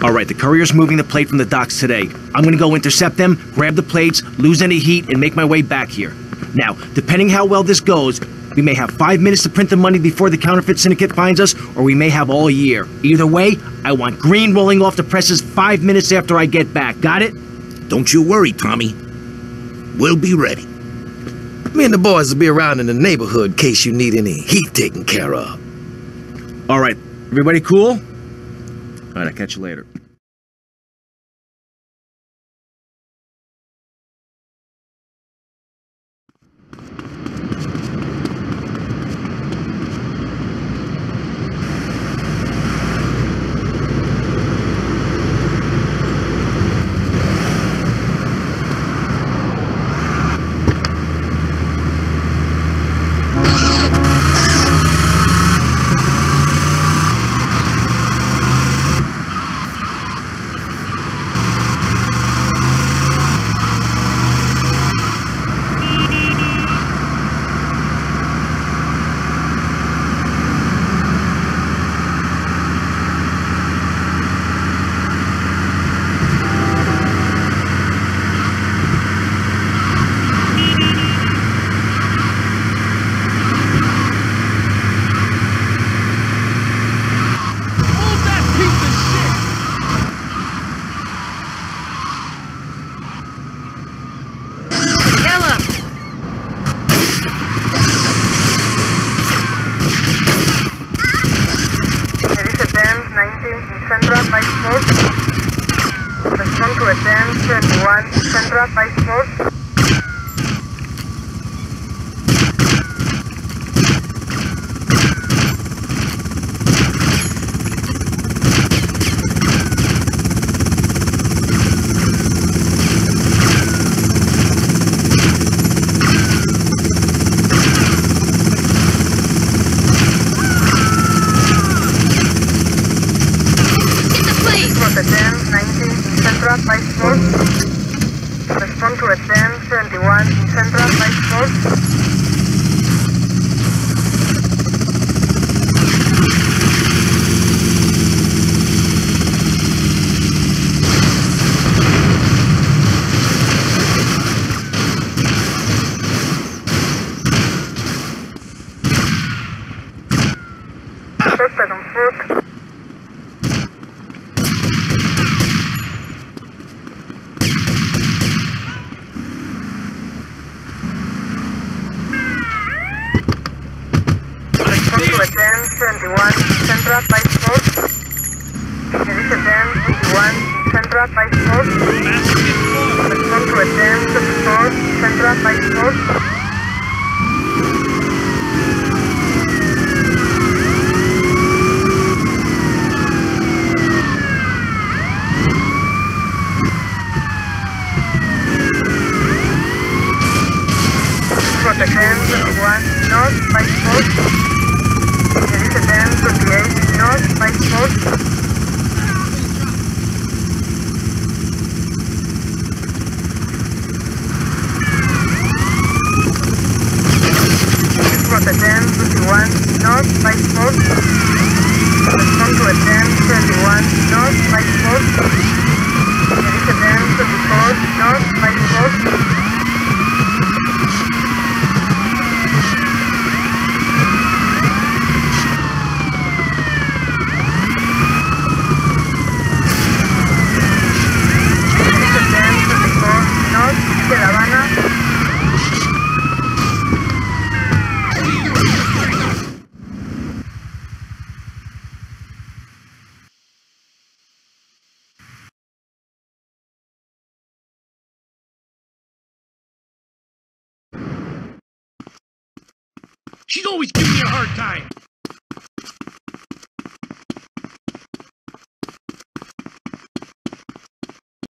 All right, the courier's moving the plate from the docks today. I'm gonna go intercept them, grab the plates, lose any heat, and make my way back here. Now, depending how well this goes, we may have five minutes to print the money before the counterfeit syndicate finds us, or we may have all year. Either way, I want green rolling off the presses five minutes after I get back. Got it? Don't you worry, Tommy. We'll be ready. Me and the boys will be around in the neighborhood in case you need any heat taken care of. All right, everybody cool? All right, I'll catch you later. Kill him! There is a dance 19 in Central Vice Force. Respond to a dance 21 in Central Vice Force. Get the For 19 in Central Vice Force. Respond to a dance 21 in Central Vice Force. Suspect on foot. 21, Central by 4. 21 North Vice Force. Respond to a dance 21 North Vice Force. There is a dance 24 North Vice Force. There is a dance 24 North de La Habana. She's always giving me a hard time.